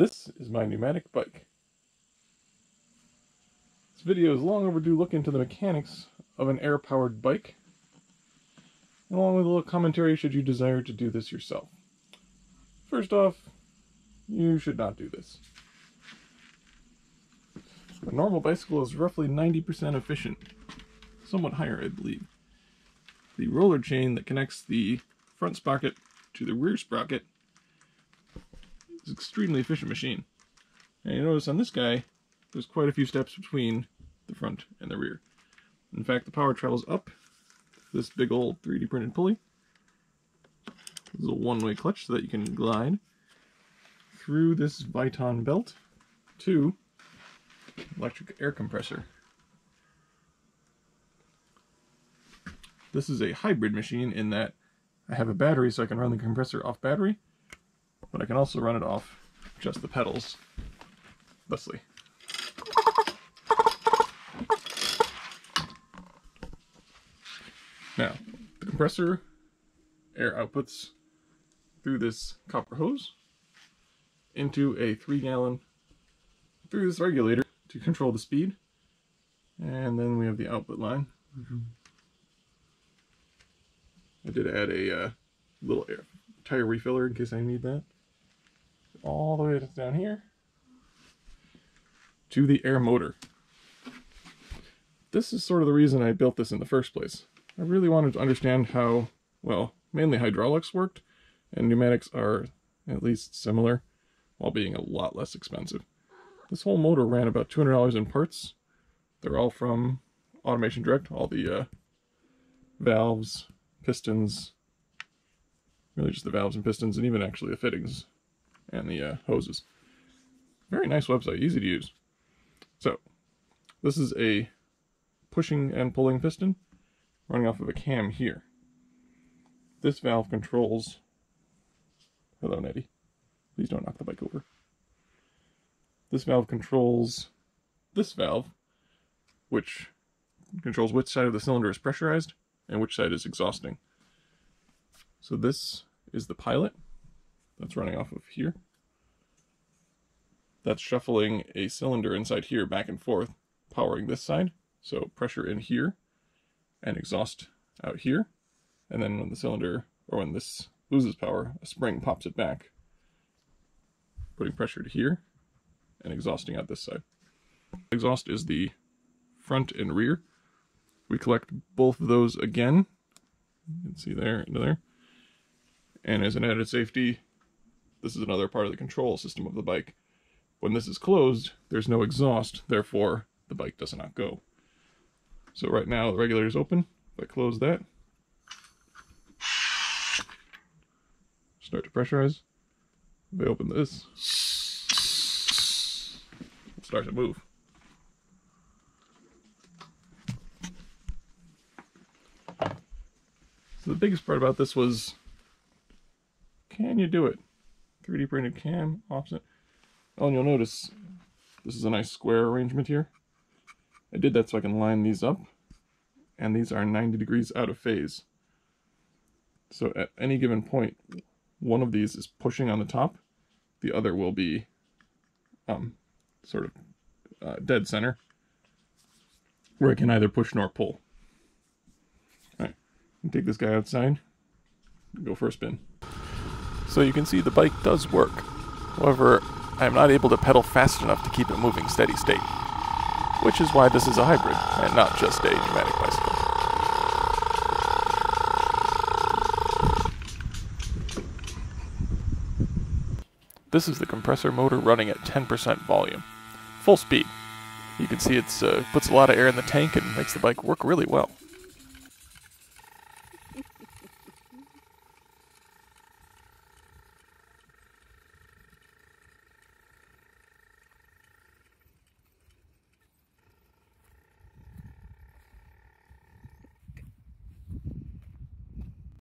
This is my pneumatic bike. This video is long overdue look into the mechanics of an air-powered bike, along with a little commentary should you desire to do this yourself. First off, you should not do this. A normal bicycle is roughly 90% efficient, somewhat higher I believe. The roller chain that connects the front sprocket to the rear sprocket extremely efficient machine. And you notice on this guy, there's quite a few steps between the front and the rear. In fact, the power travels up this big old 3D printed pulley. This is a one-way clutch so that you can glide through this Viton belt to electric air compressor. This is a hybrid machine in that I have a battery so I can run the compressor off battery, but I can also run it off just the pedals thusly. Now, the compressor air outputs through this copper hose into a three gallon through this regulator to control the speed. And then we have the output line. Mm -hmm. I did add a uh, little air, tire refiller in case I need that. All the way down here to the air motor. This is sort of the reason I built this in the first place. I really wanted to understand how, well, mainly hydraulics worked, and pneumatics are at least similar, while being a lot less expensive. This whole motor ran about $200 in parts. They're all from Automation Direct, all the uh, valves, pistons, really just the valves and pistons, and even actually the fittings and the uh, hoses. Very nice website, easy to use. So, this is a pushing and pulling piston running off of a cam here. This valve controls... Hello, Nettie. Please don't knock the bike over. This valve controls this valve, which controls which side of the cylinder is pressurized and which side is exhausting. So this is the pilot that's running off of here. That's shuffling a cylinder inside here back and forth, powering this side. So pressure in here and exhaust out here. And then when the cylinder, or when this loses power, a spring pops it back, putting pressure to here and exhausting out this side. Exhaust is the front and rear. We collect both of those again. You can see there into there. And as an added safety, this is another part of the control system of the bike. When this is closed, there's no exhaust, therefore the bike does not go. So right now the regulator is open. If I close that, start to pressurize. If I open this, start to move. So the biggest part about this was, can you do it? 3D printed cam, offset. Oh, and you'll notice this is a nice square arrangement here. I did that so I can line these up, and these are 90 degrees out of phase. So at any given point, one of these is pushing on the top, the other will be um, sort of uh, dead center, where it can neither push nor pull. Alright, take this guy outside, go for a spin. So you can see the bike does work. However, I am not able to pedal fast enough to keep it moving steady state. Which is why this is a hybrid, and not just a pneumatic bicycle. This is the compressor motor running at 10% volume full speed. You can see it uh, puts a lot of air in the tank and makes the bike work really well.